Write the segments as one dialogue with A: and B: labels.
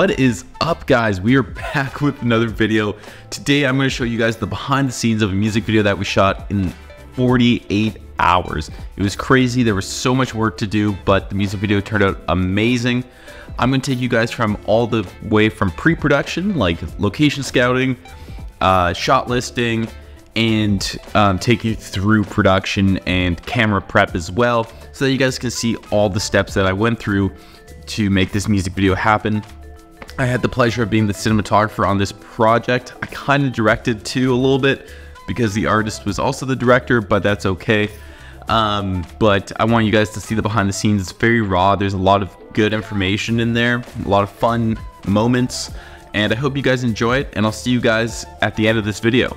A: What is up guys? We are back with another video. Today I'm going to show you guys the behind the scenes of a music video that we shot in 48 hours. It was crazy. There was so much work to do, but the music video turned out amazing. I'm going to take you guys from all the way from pre-production, like location scouting, uh, shot listing, and um, take you through production and camera prep as well so that you guys can see all the steps that I went through to make this music video happen. I had the pleasure of being the cinematographer on this project. I kind of directed too a little bit because the artist was also the director, but that's okay. Um, but I want you guys to see the behind the scenes. It's very raw. There's a lot of good information in there, a lot of fun moments, and I hope you guys enjoy it, and I'll see you guys at the end of this video.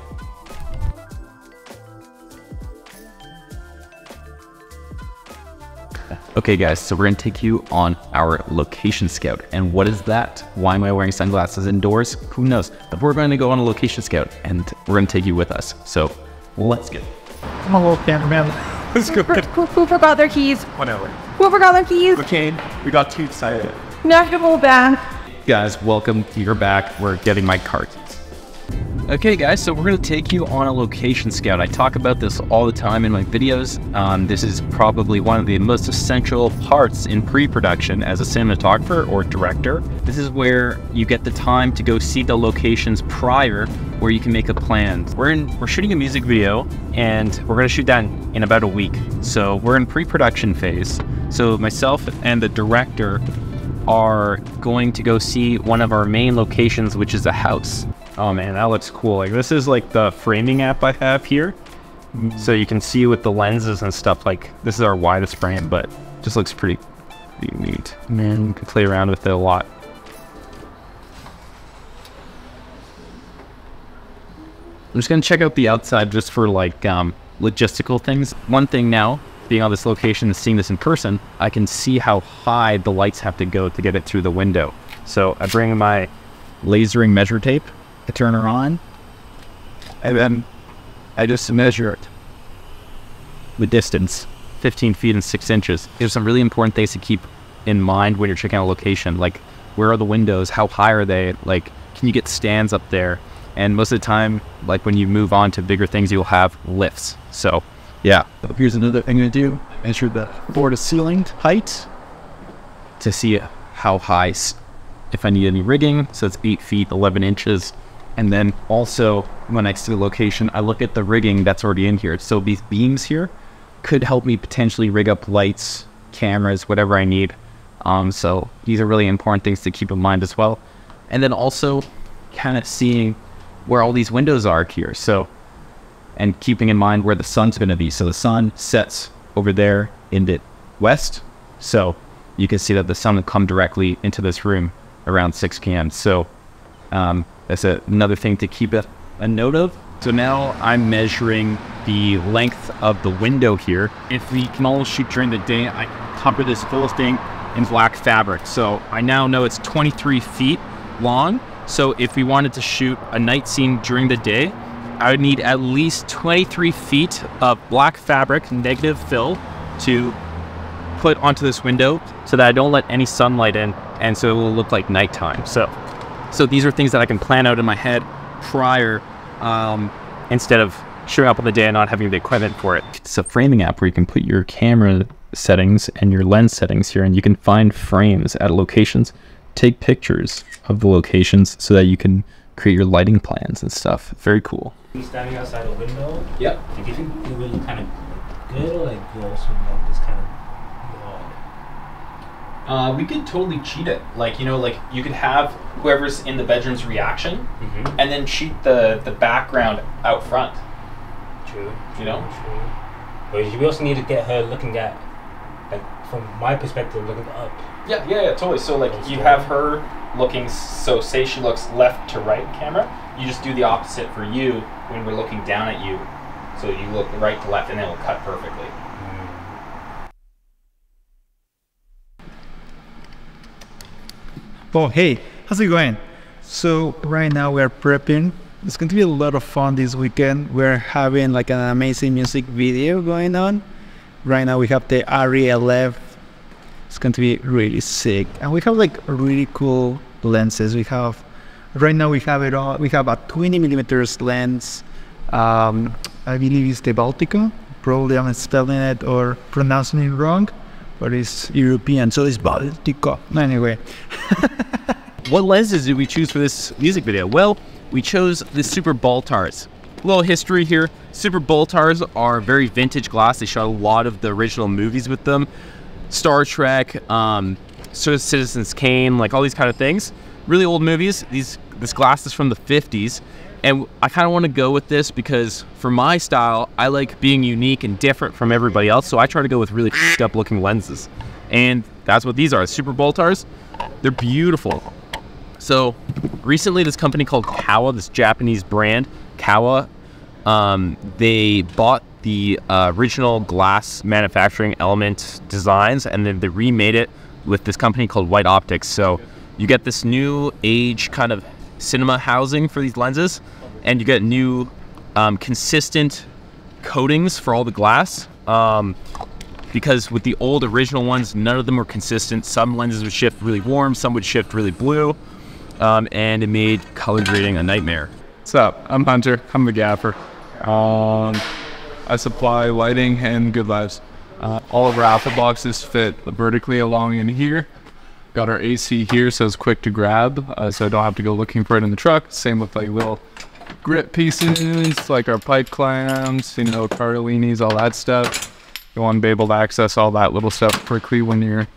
A: Okay guys, so we're gonna take you on our location scout. And what is that? Why am I wearing sunglasses indoors? Who knows? But we're gonna go on a location scout and we're gonna take you with us. So let's go.
B: I'm a little cameraman. Let's go.
C: Who, who, who forgot their keys?
B: Whatever.
C: Who forgot their keys?
B: Okay, we got too excited.
C: Now to go back.
A: Guys, welcome. You're back. We're getting my cart. Okay guys, so we're going to take you on a location scout. I talk about this all the time in my videos. Um, this is probably one of the most essential parts in pre-production as a cinematographer or director. This is where you get the time to go see the locations prior where you can make a plan. We're in we're shooting a music video and we're going to shoot that in, in about a week. So we're in pre-production phase. So myself and the director are going to go see one of our main locations, which is a house.
B: Oh man, that looks cool. Like this is like the framing app I have here. So you can see with the lenses and stuff, like this is our widest frame, but just looks pretty, pretty neat. Man, you can play around with it a lot.
A: I'm just gonna check out the outside just for like um, logistical things. One thing now, being on this location and seeing this in person, I can see how high the lights have to go to get it through the window. So I bring my lasering measure tape, I turn her on, and then I just measure it. The distance, 15 feet and six inches. There's some really important things to keep in mind when you're checking out a location, like where are the windows, how high are they, like can you get stands up there? And most of the time, like when you move on to bigger things, you'll have lifts. So yeah.
D: So here's another thing I'm going to do. Measure the floor to ceiling height.
A: To see how high, if I need any rigging. So it's eight feet, 11 inches. And then also when I see the location, I look at the rigging that's already in here. So these beams here could help me potentially rig up lights, cameras, whatever I need. Um, so these are really important things to keep in mind as well. And then also kind of seeing where all these windows are here. So, and keeping in mind where the sun's going to be. So the sun sets over there in the west. So you can see that the sun will come directly into this room around 6 p.m. So um, that's a, another thing to keep a, a note of. So now I'm measuring the length of the window here. If we can all shoot during the day, I cover this full thing in black fabric. So I now know it's 23 feet long. So if we wanted to shoot a night scene during the day, I would need at least 23 feet of black fabric negative fill to put onto this window so that I don't let any sunlight in and so it will look like nighttime. So, so these are things that I can plan out in my head prior um, instead of showing up on the day and not having the equipment for it. It's a framing app where you can put your camera settings and your lens settings here and you can find frames at locations, take pictures of the locations so that you can create your lighting plans and stuff. Very cool.
E: Standing outside a window.
A: Yep.
E: Do you think it will kind of good or like you also like this kind of
A: Uh, we could totally cheat it. Like you know, like you could have whoever's in the bedroom's reaction,
E: mm-hmm.
A: and then cheat the the background out front.
E: True.
A: You know?
E: True. But we also need to get her looking at, like from my perspective, looking up.
A: Yeah, yeah, yeah, totally. So like you have her looking. So say she looks left to right, camera. You just do the opposite for you when we're looking down at you. So you look right to left, and it will cut perfectly.
D: Oh, hey, how's it going? So right now we're prepping. It's going to be a lot of fun this weekend. We're having like an amazing music video going on. Right now we have the RELF. It's going to be really sick. And we have like really cool lenses. We have right now we have it all. We have a 20 millimeters lens. Um, I believe it's the Baltico. Probably I'm spelling it or pronouncing it wrong, but it's European, so it's Baltico. Anyway,
A: What lenses did we choose for this music video? Well, we chose the Super Baltars. A little history here. Super Baltars are very vintage glass. They shot a lot of the original movies with them. Star Trek, um, Citizens Kane, like all these kind of things. Really old movies. These this glass is from the 50s. And I kind of want to go with this because for my style, I like being unique and different from everybody else. So I try to go with really up looking lenses. And that's what these are. Super Baltars. They're beautiful. So recently, this company called Kawa, this Japanese brand, Kawa, um, they bought the uh, original glass manufacturing element designs and then they remade it with this company called White Optics. So you get this new age kind of cinema housing for these lenses, and you get new um, consistent coatings for all the glass. Um, because with the old original ones, none of them were consistent. Some lenses would shift really warm, some would shift really blue, um, and it made color grading a nightmare.
F: What's up? I'm Hunter. I'm the gaffer. Um, I supply lighting and good lives. Uh, all of our alpha boxes fit vertically along in here. Got our AC here, so it's quick to grab, uh, so I don't have to go looking for it in the truck. Same with like little grip pieces, like our pipe clamps, you know, Cardellinis, all that stuff. You want to be able to access all that little stuff quickly when you're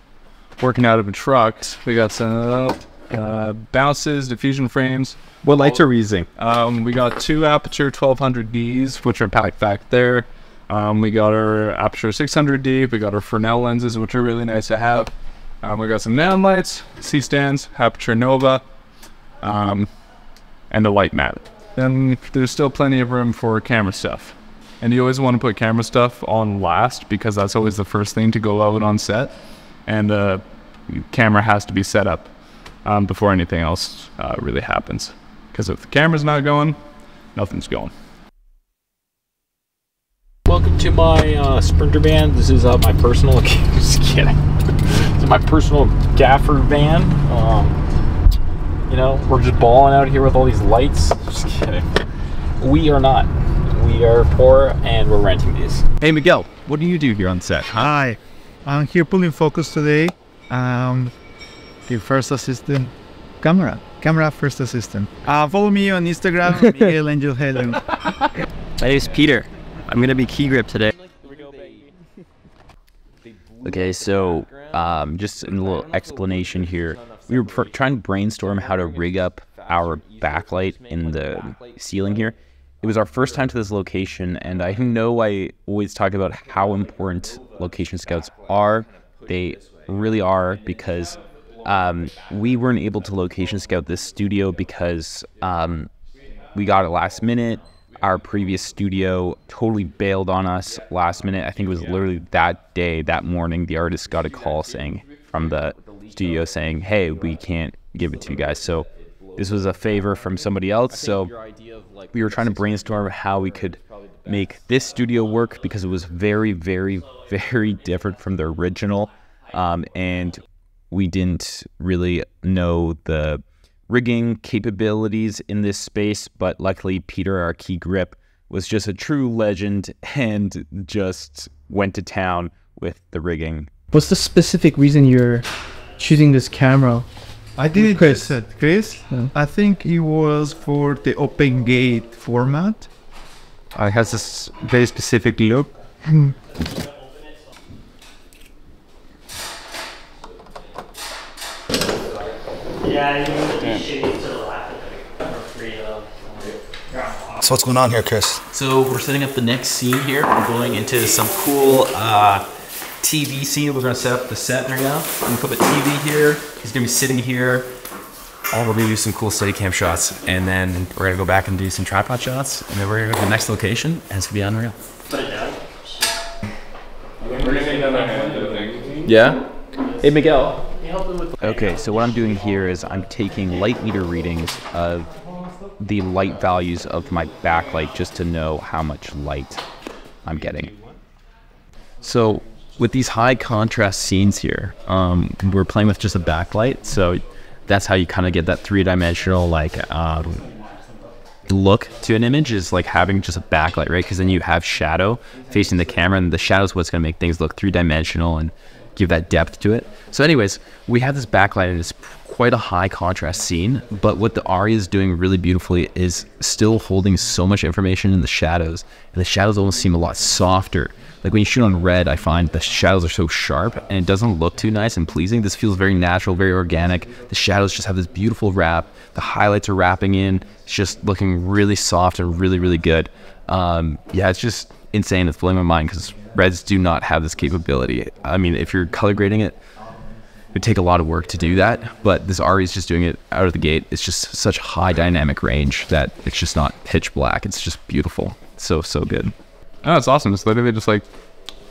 F: working out of a truck. We got some uh, bounces, diffusion frames.
B: What lights are we using?
F: Um, we got two Aputure 1200Ds, which are packed back there. Um, we got our Aputure 600D. We got our Fresnel lenses, which are really nice to have. Um, we got some neon lights, C-stands, Aputure Nova, um, and a light mat. Then there's still plenty of room for camera stuff. And you always want to put camera stuff on last because that's always the first thing to go out on set. And uh, camera has to be set up um, before anything else uh, really happens. Because if the camera's not going, nothing's going.
B: Welcome to my uh, Sprinter van. This is uh, my personal. Just kidding. This is my personal gaffer van. Um, you know, we're just balling out here with all these lights. Just kidding. We are not. We are poor and we're renting these.
A: Hey Miguel, what do you do here on set?
D: Hi, I'm here pulling focus today. Um, the first assistant, camera, camera first assistant. Uh, follow me on Instagram, Miguel Angel Helen.
G: My name is Peter. I'm gonna be key grip today.
A: Okay, so um, just a little explanation here. We were trying to brainstorm how to rig up our backlight in the ceiling here. It was our first time to this location, and I know I always talk about how important location scouts are. They really are because um, we weren't able to location scout this studio because um, we got it last minute. Our previous studio totally bailed on us last minute. I think it was literally that day, that morning, the artist got a call saying from the studio saying, "Hey, we can't give it to you guys." So this was a favor from somebody else. So we were trying to brainstorm how we could make this studio work because it was very, very, very different from the original, um, and we didn't really know the rigging capabilities in this space, but luckily Peter, our key grip, was just a true legend and just went to town with the rigging.
H: What's the specific reason you're choosing this camera?
D: I didn't
H: Chris.
D: Chris. It. Chris, I think it was for the open gate format.
F: Uh, it has this very specific look.
I: So what's going on here, Chris?
J: So we're setting up the next scene here. We're going into some cool uh, TV scene. We're gonna set up the set right now. I'm gonna put the TV here. He's gonna be sitting here. All we're gonna do some cool steady cam shots, and then we're gonna go back and do some tripod shots, and then we're gonna go to the next location, and it's gonna be unreal.
A: Yeah? Hey, Miguel. Okay, so what I'm doing here is I'm taking light meter readings of the light values of my backlight just to know how much light I'm getting. So with these high contrast scenes here, um, we're playing with just a backlight. So that's how you kind of get that three dimensional like um, look to an image is like having just a backlight, right? Because then you have shadow facing the camera, and the shadow is what's going to make things look three dimensional and give that depth to it. So, anyways, we have this backlight, and it's quite a high contrast scene. But what the Arri is doing really beautifully is still holding so much information in the shadows, and the shadows almost seem a lot softer. Like when you shoot on red, I find the shadows are so sharp and it doesn't look too nice and pleasing. This feels very natural, very organic. The shadows just have this beautiful wrap. The highlights are wrapping in. It's just looking really soft and really, really good. Um, yeah, it's just insane. It's blowing my mind because reds do not have this capability. I mean, if you're color grading it, it would take a lot of work to do that. But this Arri is just doing it out of the gate. It's just such high dynamic range that it's just not pitch black. It's just beautiful. So, so good.
F: Oh, it's awesome. It's literally just like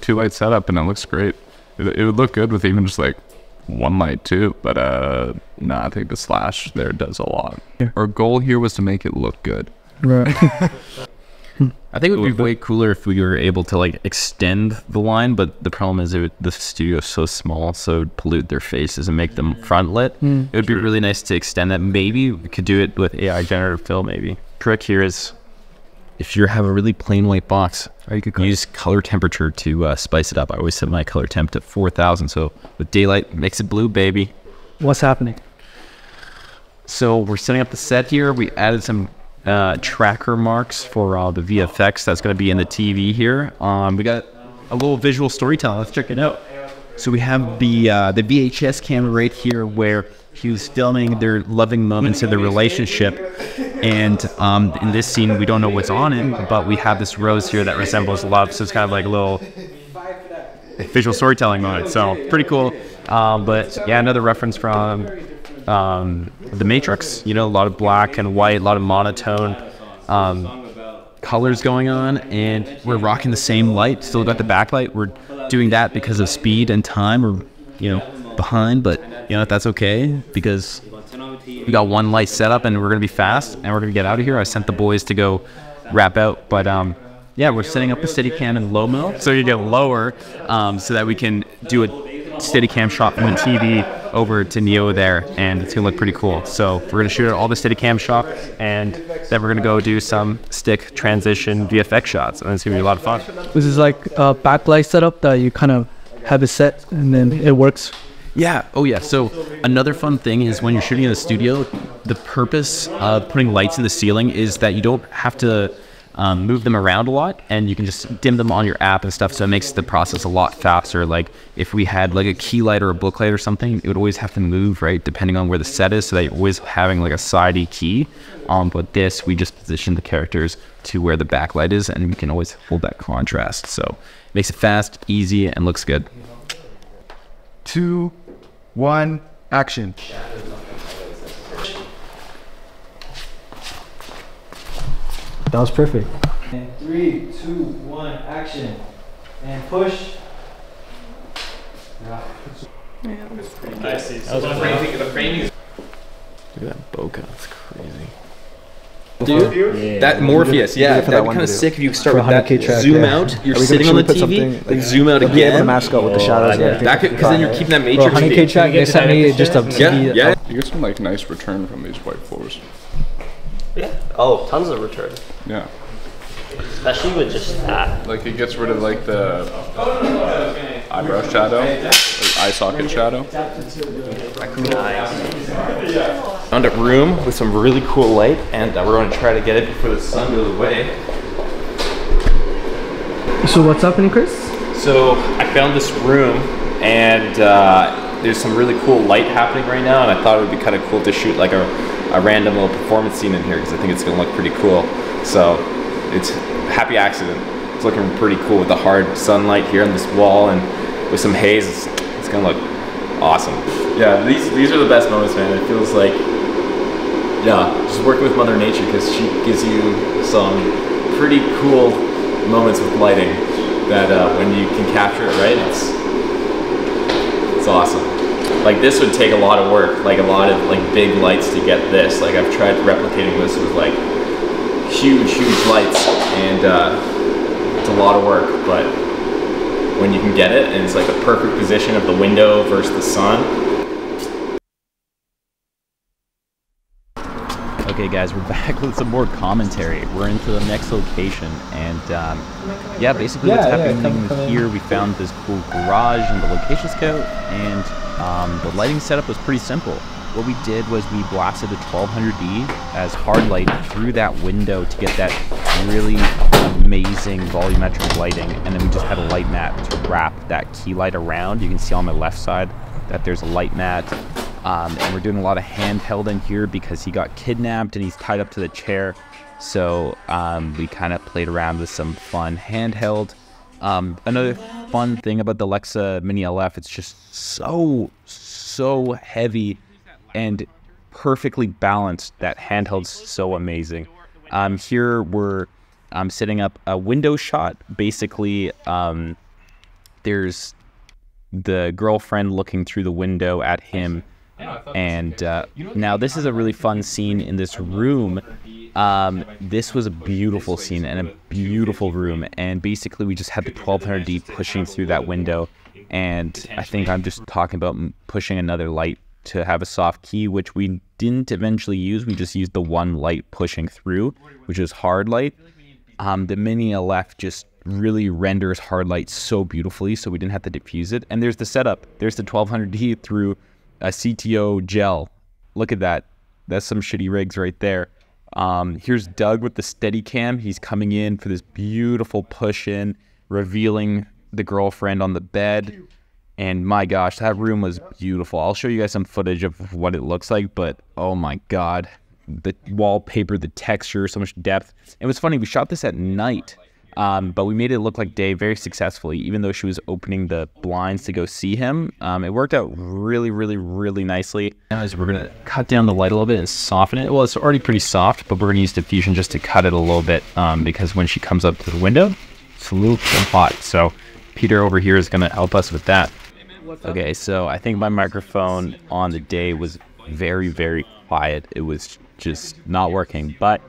F: two light setup and it looks great. It, it would look good with even just like one light too, but uh, no, I think the slash there does a lot. Our goal here was to make it look good.
H: Right.
A: I think it would be way cooler if we were able to like extend the line, but the problem is it would, the studio is so small, so it would pollute their faces and make them front lit.
H: Mm.
A: It would be really nice to extend that. Maybe we could do it with AI generative fill. Maybe trick here is if you have a really plain white box, you could use color temperature to uh, spice it up. I always set my color temp to 4000. So with daylight, makes it blue, baby.
H: What's happening?
A: So we're setting up the set here. We added some uh, tracker marks for uh, the VFX that's going to be in the TV here. Um, we got a little visual storytelling. Let's check it out. So we have the uh, the VHS camera right here where he was filming their loving moments of their relationship. And um, in this scene, we don't know what's on it, but we have this rose here that resembles love. So it's kind of like a little visual storytelling moment. So pretty cool. Um, but yeah, another reference from um, The Matrix. You know, a lot of black and white, a lot of monotone um, colors going on, and we're rocking the same light. Still got the backlight. We're doing that because of speed and time. We're you know behind, but you know that's okay because we got one light set up and we're gonna be fast and we're gonna get out of here. I sent the boys to go wrap out, but um, yeah, we're setting up a Steadicam in low mo, so you get lower, um, so that we can do a Steadicam shot from the TV over to Neo there, and it's gonna look pretty cool. So we're gonna shoot at all the Steadicam shots, and then we're gonna go do some stick transition VFX shots, and it's gonna be a lot of fun.
H: This is like a backlight setup that you kind of have it set and then it works.
A: Yeah. Oh, yeah. So another fun thing is when you're shooting in the studio, the purpose of putting lights in the ceiling is that you don't have to um, move them around a lot, and you can just dim them on your app and stuff. So it makes the process a lot faster. Like if we had like a key light or a book light or something, it would always have to move right depending on where the set is. So that you're always having like a sidey key. Um, but this, we just position the characters to where the backlight is, and we can always hold that contrast. So it makes it fast, easy, and looks good.
K: Two, one, action.
H: That was perfect.
L: And three, two, one, action. And push.
J: Nice.
A: That was
J: the
A: framing-
J: framing, the framing
A: Look at that bokeh. That's crazy.
J: Dude, that Morpheus, yeah, that'd be kind of sick if you start with that
M: track,
J: zoom
M: yeah.
J: out. You're
M: Are we gonna-
J: sitting on the TV,
M: something,
J: like
M: like,
J: zoom out
M: they'll be able to
J: again.
M: mask out with the shadows and everything.
J: That could, because then you're keeping that
M: Bro,
J: matrix.
M: 100K
J: beat.
M: track, they sent me just a
J: yeah,
M: TV
J: yeah.
F: You get some like nice return from these white floors.
G: Yeah. Oh, tons of return.
F: Yeah.
G: Especially with just that.
F: Like it gets rid of like the eyebrow shadow, like eye socket shadow.
J: Found a room with some really cool light, and uh, we're going to try to get it before the sun goes away.
H: So what's happening, Chris?
J: So I found this room, and uh, there's some really cool light happening right now, and I thought it would be kind of cool to shoot like a, a random little performance scene in here because I think it's going to look pretty cool. So it's happy accident. It's looking pretty cool with the hard sunlight here on this wall and with some haze. It's, it's going to look awesome. Yeah, these these are the best moments, man. It feels like yeah, just working with Mother Nature because she gives you some pretty cool moments with lighting that uh, when you can capture it right, it's it's awesome. Like this would take a lot of work, like a lot of like big lights to get this. Like I've tried replicating this with like huge, huge lights, and uh, it's a lot of work. But when you can get it, and it's like the perfect position of the window versus the sun,
A: Okay, guys, we're back with some more commentary. We're into the next location, and um, yeah, basically what's
L: Yeah, yeah,
A: happening
L: come- come in.
A: here, we found this cool garage and the location scout, and um, the lighting setup was pretty simple. What we did was we blasted a 1200D as hard light through that window to get that really amazing volumetric lighting, and then we just had a light mat to wrap that key light around. You can see on my left side that there's a light mat. Um, and we're doing a lot of handheld in here because he got kidnapped and he's tied up to the chair. So um, we kind of played around with some fun handheld. Um, another fun thing about the Alexa Mini LF, it's just so, so heavy and perfectly balanced. That handheld's so amazing. Um, here we're um, setting up a window shot. Basically, um, there's the girlfriend looking through the window at him. And uh, now this is a really fun scene in this room. Um, this was a beautiful scene and a beautiful room. And basically, we just had the 1200D pushing through that window. And I think I'm just talking about pushing another light to have a soft key, which we didn't eventually use. We just used the one light pushing through, which is hard light. Um, the Mini LF just really renders hard light so beautifully, so we didn't have to diffuse it. And there's the setup. There's the 1200D through a CTO gel. Look at that. That's some shitty rigs right there. Um, here's Doug with the steady cam. He's coming in for this beautiful push in, revealing the girlfriend on the bed. And my gosh, that room was beautiful. I'll show you guys some footage of what it looks like, but oh my god, the wallpaper, the texture, so much depth. It was funny. We shot this at night, um, but we made it look like day very successfully. Even though she was opening the blinds to go see him, um, it worked out really, really, really nicely. Now, is we're gonna cut down the light a little bit and soften it. Well, it's already pretty soft, but we're gonna use diffusion just to cut it a little bit um, because when she comes up to the window, it's a little too hot. So Peter over here is gonna help us with that. Okay, so I think my microphone on the day was very, very quiet. It was just not working. But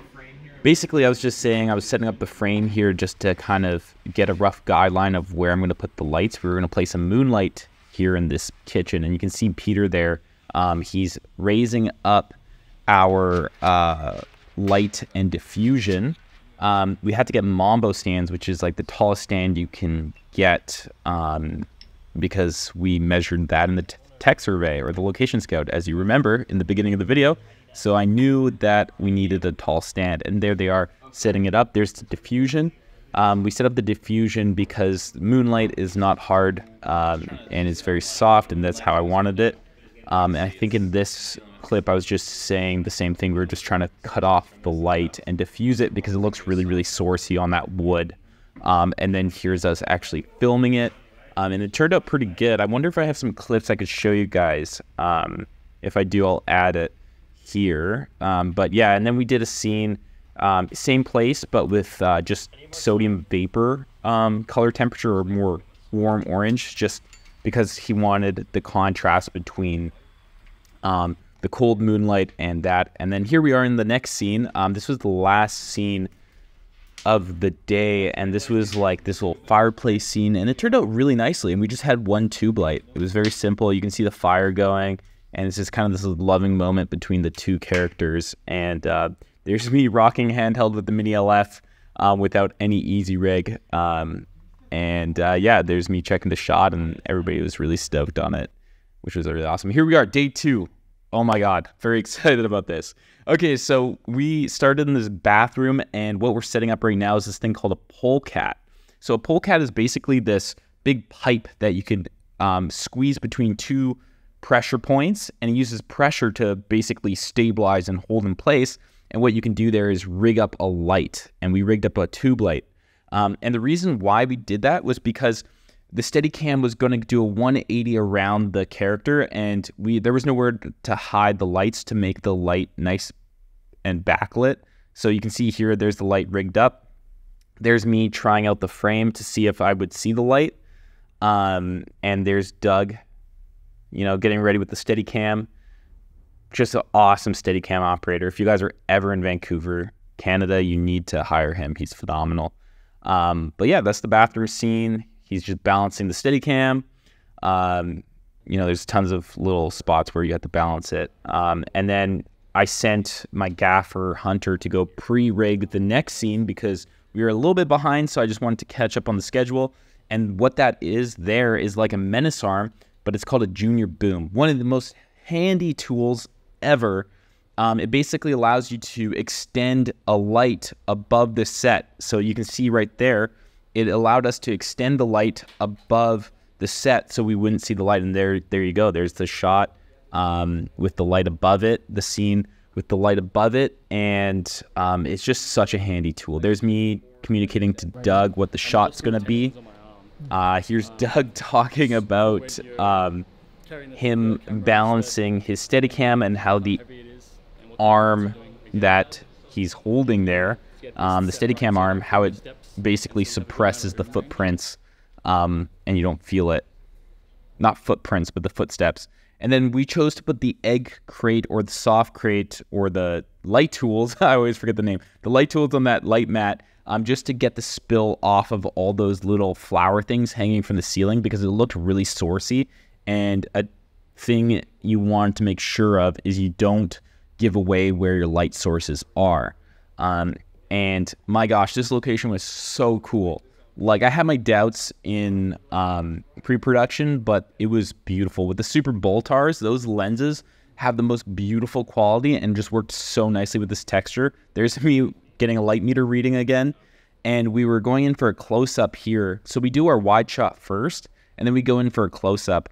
A: basically, I was just saying I was setting up the frame here just to kind of get a rough guideline of where I'm going to put the lights. We were going to place some moonlight here in this kitchen, and you can see Peter there. Um, he's raising up our uh, light and diffusion. Um, we had to get Mombo stands, which is like the tallest stand you can get. Um, because we measured that in the tech survey or the location scout, as you remember in the beginning of the video. So I knew that we needed a tall stand, and there they are setting it up. There's the diffusion. Um, we set up the diffusion because moonlight is not hard um, and it's very soft, and that's how I wanted it. Um, and I think in this clip, I was just saying the same thing. We were just trying to cut off the light and diffuse it because it looks really, really sourcey on that wood. Um, and then here's us actually filming it. Um, and it turned out pretty good. I wonder if I have some clips I could show you guys. Um, if I do, I'll add it here. Um, but yeah, and then we did a scene, um, same place, but with uh, just sodium vapor um, color temperature or more warm orange, just because he wanted the contrast between um, the cold moonlight and that. And then here we are in the next scene. Um, this was the last scene of the day and this was like this little fireplace scene and it turned out really nicely and we just had one tube light it was very simple you can see the fire going and it's just kind of this loving moment between the two characters and uh, there's me rocking handheld with the mini lf um, without any easy rig um, and uh, yeah there's me checking the shot and everybody was really stoked on it which was really awesome here we are day two Oh my God, very excited about this. Okay, so we started in this bathroom, and what we're setting up right now is this thing called a polecat. So a polecat is basically this big pipe that you can um, squeeze between two pressure points, and it uses pressure to basically stabilize and hold in place. And what you can do there is rig up a light, and we rigged up a tube light. Um, and the reason why we did that was because the Steadicam was going to do a 180 around the character, and we there was nowhere to hide the lights to make the light nice and backlit. So you can see here, there's the light rigged up. There's me trying out the frame to see if I would see the light, um, and there's Doug, you know, getting ready with the Steadicam. Just an awesome Steadicam operator. If you guys are ever in Vancouver, Canada, you need to hire him. He's phenomenal. Um, but yeah, that's the bathroom scene. He's just balancing the Steadicam. Um, you know, there's tons of little spots where you have to balance it. Um, and then
B: I sent my gaffer Hunter to go pre-rig the next scene because we were a little bit behind, so I just wanted to catch up on the schedule. And what that is there is like a menace arm, but it's called a junior boom. One of the most handy tools ever. Um, it basically allows you to extend a light above the set. So you can see right there, it allowed us to extend the light above the set so we wouldn't see the light. And there, there you go. There's the shot um, with the light above it, the scene with the light above it, and um, it's just such a handy tool. There's me communicating to Doug what the shot's gonna be. Uh, here's Doug talking about um, him balancing his Steadicam and how the arm that he's holding there, um, the Steadicam arm, how it basically suppresses the footprints, um, and you don't feel it. Not footprints, but the footsteps. And then we chose to put the egg crate or the soft crate or the light tools. I always forget the name. The light tools on that light mat um, just to get the spill off of all those little flower things hanging from the ceiling because it looked really sourcey. And a thing you want to make sure of is you don't give away where your light sources are. Um, and my gosh, this location was so cool like I had my doubts in um, pre-production, but it was beautiful with the Super Baltars. Those lenses have the most beautiful quality and just worked so nicely with this texture. There's me getting a light meter reading again, and we were going in for a close-up here. So we do our wide shot first, and then we go in for a close-up.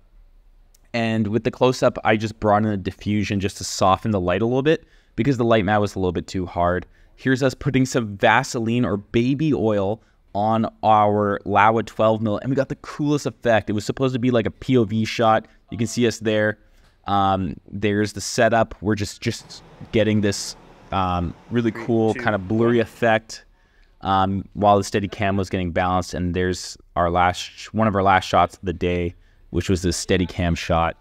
B: And with the close-up, I just brought in a diffusion just to soften the light a little bit because the light mat was a little bit too hard. Here's us putting some Vaseline or baby oil on our Laowa 12 mil, and we got the coolest effect. It was supposed to be like a POV shot. You can see us there. Um, there's the setup. We're just just getting this um, really cool kind of blurry effect um, while the steady cam was getting balanced. And there's our last one of our last shots of the day, which was this steady cam shot.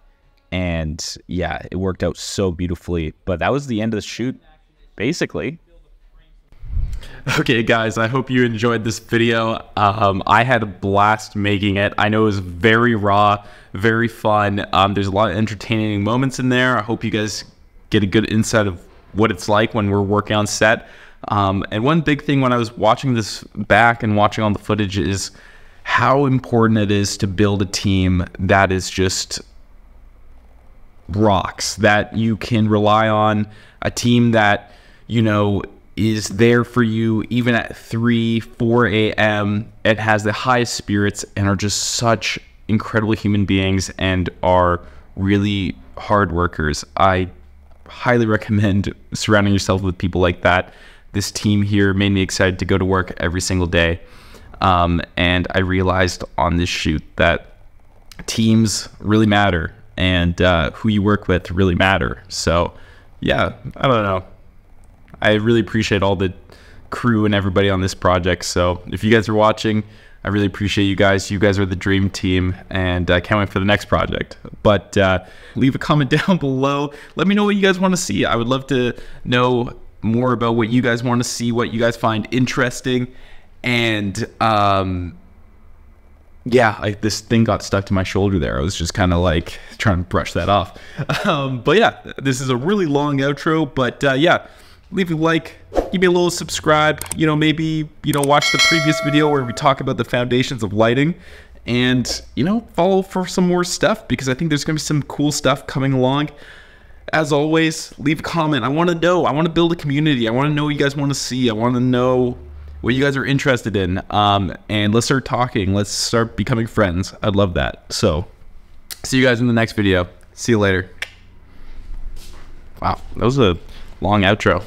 B: And yeah, it worked out so beautifully. But that was the end of the shoot, basically.
A: Okay, guys, I hope you enjoyed this video. Um, I had a blast making it. I know it was very raw, very fun. Um, there's a lot of entertaining moments in there. I hope you guys get a good insight of what it's like when we're working on set. Um, and one big thing when I was watching this back and watching all the footage is how important it is to build a team that is just rocks, that you can rely on, a team that, you know, is there for you even at 3, 4 a.m. It has the highest spirits and are just such incredible human beings and are really hard workers. I highly recommend surrounding yourself with people like that. This team here made me excited to go to work every single day. Um, and I realized on this shoot that teams really matter and uh, who you work with really matter. So, yeah, I don't know. I really appreciate all the crew and everybody on this project. So if you guys are watching, I really appreciate you guys. You guys are the dream team, and I can't wait for the next project. But uh, leave a comment down below. Let me know what you guys want to see. I would love to know more about what you guys want to see, what you guys find interesting, and um, yeah, I, this thing got stuck to my shoulder there. I was just kind of like trying to brush that off. Um, but yeah, this is a really long outro. But uh, yeah leave a like, give me a little subscribe, you know, maybe, you know, watch the previous video where we talk about the foundations of lighting and, you know, follow for some more stuff because I think there's going to be some cool stuff coming along. As always, leave a comment. I want to know. I want to build a community. I want to know what you guys want to see. I want to know what you guys are interested in. Um, and let's start talking. Let's start becoming friends. I'd love that. So, see you guys in the next video. See you later. Wow, that was a long outro.